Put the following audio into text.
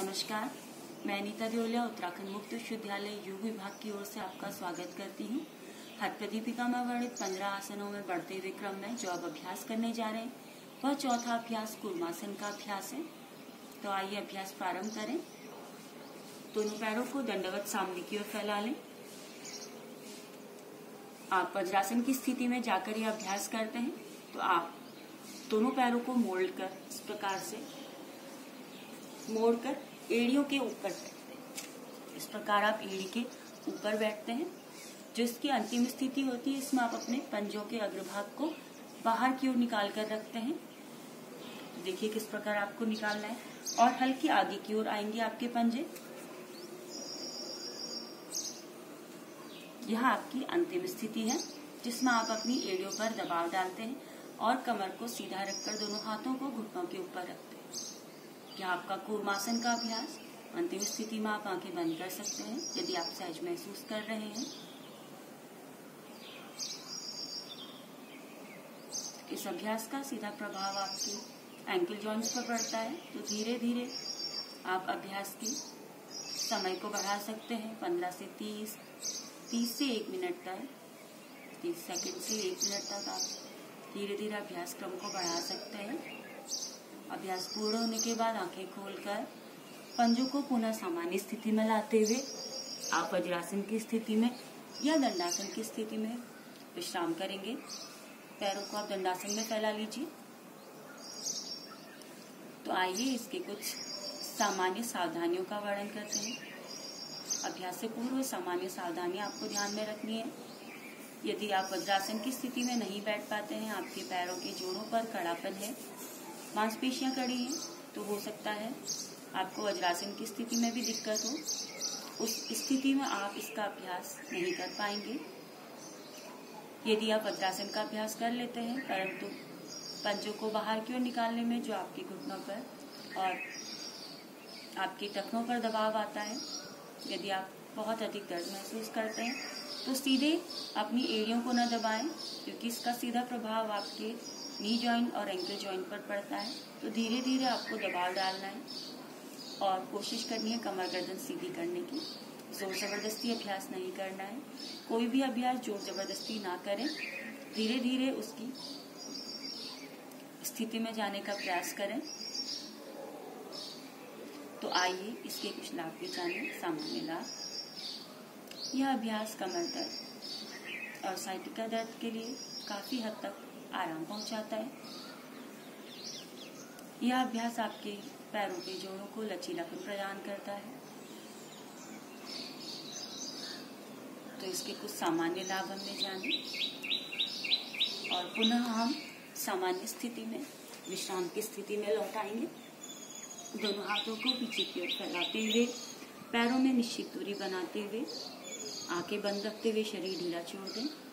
नमस्कार, मैं अनीता देओलिया उत्तराखंड मुक्त विश्वविद्यालय योग विभाग की ओर से आपका स्वागत करती हूँ। हथ प्रदीपिका में वर्णित पंद्रह आसनों में बढ़ते हुए क्रम में जो अब अभ्यास करने जा रहे हैं, वह चौथा अभ्यास कुर्मासन का अभ्यास है। तो आइए अभ्यास प्रारंभ करें। दोनों पैरों को दंडवत सामने की ओर फैला लें। आप वज्रासन की स्थिति में जाकर यह अभ्यास करते हैं तो आप दोनों पैरों को मोल्ड कर इस प्रकार से मोड़कर एड़ियों के ऊपर बैठते हैं। इस प्रकार आप एड़ी के ऊपर बैठते हैं जो इसकी अंतिम स्थिति होती है, इसमें आप अपने पंजों के अग्रभाग को बाहर की ओर निकाल कर रखते हैं। देखिए किस प्रकार आपको निकालना है। और हल्की आगे की ओर आएँगे आपके पंजे। यह आपकी अंतिम स्थिति है, जिसमें आप अपनी एड़ियों पर दबाव डालते हैं और कमर को सीधा रखकर दोनों हाथों को घुटनों के ऊपर रखते हैं। यह आपका कूर्मासन का अभ्यास अंतिम स्थिति में आप आँखें बंद कर सकते हैं, यदि आप सहज महसूस कर रहे हैं? इस अभ्यास का सीधा प्रभाव आपके एंकल जॉइंट्स पर पड़ता है तो धीरे धीरे आप अभ्यास की समय को बढ़ा सकते हैं। पंद्रह से तीस तीस से एक मिनट तक, तीस सेकंड से एक मिनट तक आप धीरे धीरे अभ्यास क्रम को बढ़ा सकते हैं। अभ्यास पूर्ण होने के बाद आँखें खोलकर पंजों को पुनः सामान्य स्थिति में लाते हुए आप वज्रासन की स्थिति में या दंडासन की स्थिति में विश्राम करेंगे। पैरों को आप दंडासन में फैला लीजिए। तो आइए इसके कुछ सामान्य सावधानियों का वर्णन करते हैं। अभ्यास से पूर्व सामान्य सावधानियाँ आपको ध्यान में रखनी है। यदि आप वज्रासन की स्थिति में नहीं बैठ पाते हैं, आपके पैरों के जोड़ों पर कड़ापन है। मांसपेशियाँ कड़ी हैं तो हो सकता है आपको वज्रासन की स्थिति में भी दिक्कत हो। उस स्थिति में आप इसका अभ्यास नहीं कर पाएँगे। यदि आप वज्रासन का अभ्यास कर लेते हैं, परंतु पंजों को बाहर की ओर निकालने में जो आपके घुटनों पर और आपके टखनों पर दबाव आता है, यदि आप बहुत अधिक दर्द महसूस करते हैं तो सीधे अपनी एड़ियों को न दबाएँ, क्योंकि इसका सीधा प्रभाव आपके नी जॉइंट और एंकल जॉइंट पर पड़ता है तो धीरे धीरे आपको दबाव डालना है और कोशिश करनी है कमर गर्दन सीधी करने की। ज़ोर ज़बरदस्ती अभ्यास नहीं करना है। कोई भी अभ्यास ज़ोर ज़बरदस्ती ना करें। धीरे धीरे उसकी स्थिति में जाने का प्रयास करें। तो आइए इसके कुछ लाभ भी जाने। सामान्य लाभ। यह अभ्यास कमर दर्द और साइटिका दर्द के लिए काफ़ी हद तक आराम पहुंचाता है। यह अभ्यास आपके पैरों के जोड़ों को लचीलापन प्रदान करता है। तो इसके कुछ सामान्य लाभ हमने जाने। और पुनः हम सामान्य स्थिति में, विश्राम की स्थिति में लौट आएँगे। दोनों हाथों को पीछे की ओर फैलाते हुए, पैरों में निश्चित दूरी बनाते हुए, आँखें बंद रखते हुए शरीर ढीला छोड़ दें।